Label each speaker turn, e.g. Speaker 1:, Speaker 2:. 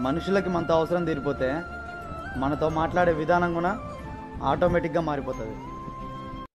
Speaker 1: మనుషులకి మనతో అవసరం తీరిపోతే మనతో మాట్లాడే విధానం కూడా ఆటోమేటిక్గా మారిపోతుంది.